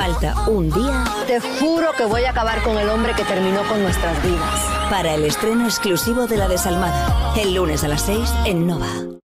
Falta un día. Te juro que voy a acabar con el hombre que terminó con nuestras vidas. Para el estreno exclusivo de La Desalmada. El lunes a las 6 en Nova.